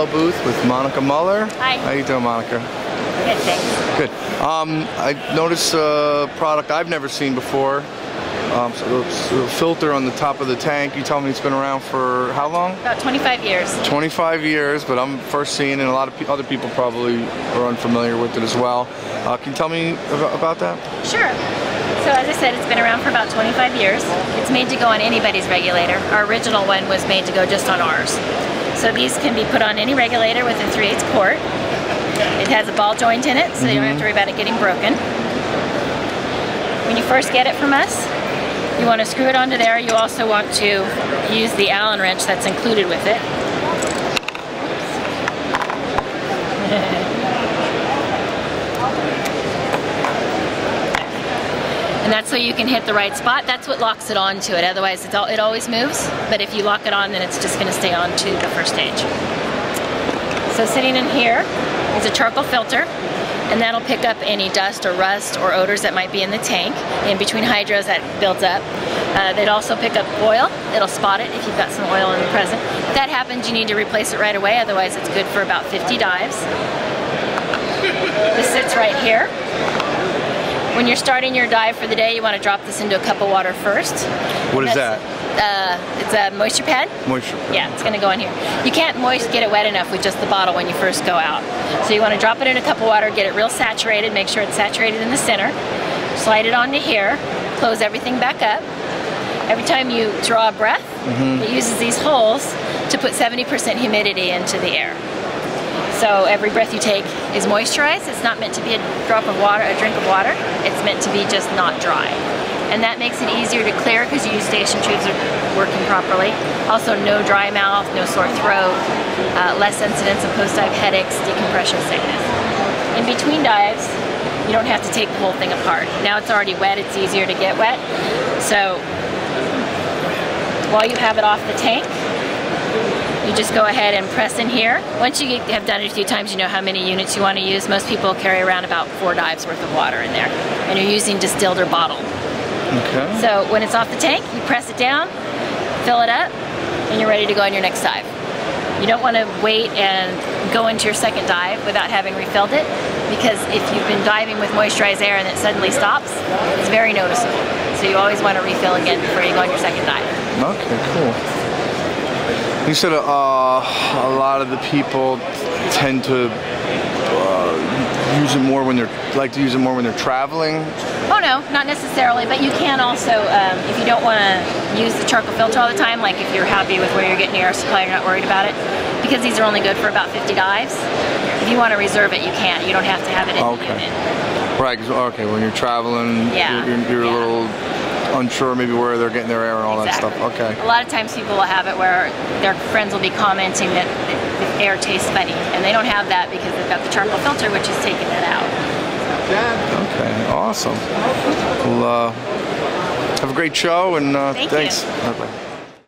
Honeywell booth with Monica Muller. Hi. How you doing, Monica? Good, thanks. Good. Um, I noticed a product I've never seen before. Um, so it's a filter on the top of the tank. You tell me it's been around for how long? About 25 years. 25 years, but I'm first seeing it, and a lot of other people probably are unfamiliar with it as well. Uh, can you tell me about, about that? Sure. So as I said, it's been around for about 25 years. It's made to go on anybody's regulator. Our original one was made to go just on ours. So these can be put on any regulator with a 3 8 quart. It has a ball joint in it, so you don't have to worry about it getting broken. When you first get it from us, you want to screw it onto there. You also want to use the Allen wrench that's included with it. And that's so you can hit the right spot. That's what locks it onto it. Otherwise, it, al it always moves. But if you lock it on, then it's just going to stay on to the first stage. So sitting in here is a charcoal filter, and that'll pick up any dust or rust or odors that might be in the tank. In between hydros, that builds up. Uh, they'd also pick up oil. It'll spot it if you've got some oil in the present. If that happens, you need to replace it right away. Otherwise, it's good for about 50 dives. This sits right here. When you're starting your dive for the day, you want to drop this into a cup of water first. What is That's- Uh, it's a moisture pad. Moisture. Yeah, it's going to go in here. You can't moist get it wet enough with just the bottle when you first go out. So you want to drop it in a cup of water, get it real saturated, make sure it's saturated in the center. Slide it onto here, close everything back up. Every time you draw a breath, it uses these holes to put 70% humidity into the air. So every breath you take is moisturized. It's not meant to be a drop of water, a drink of water. It's meant to be just not dry. And that makes it easier to clear because your eustachian tubes are working properly. Also no dry mouth, no sore throat, uh, less incidence of post-dive headaches, decompression sickness. In between dives, you don't have to take the whole thing apart. Now it's already wet, it's easier to get wet. So while you have it off the tank, you just go ahead and press in here. Once you get, have done it a few times, you know how many units you want to use. Most people carry around about four dives worth of water in there. And you're using distilled or bottled. Okay. So when it's off the tank, you press it down, fill it up, and you're ready to go on your next dive. You don't want to wait and go into your second dive without having refilled it because if you've been diving with moisturized air and it suddenly stops, it's very noticeable. So you always want to refill again before you go on your second dive. Okay, cool. You said uh, a lot of the people tend to uh, use it more when they're like to use it more when they're traveling. Oh no, not necessarily, but you can also, um, if you don't want to use the charcoal filter all the time, like if you're happy with where you're getting your air supply, you're not worried about it, because these are only good for about 50 dives. If you want to reserve it, you can. You don't have to have it in Okay. the unit. Right. okay. When you're traveling, Yeah, you're, you're, you're yeah. a little unsure maybe where they're getting their air and all Exactly. that stuff. Okay. A lot of times people will have it where their friends will be commenting that the air tastes funny, and they don't have that because they've got the charcoal filter, which is taking that out. Okay. Awesome. Well, uh, have a great show and uh, Thank you. thanks. Bye-bye.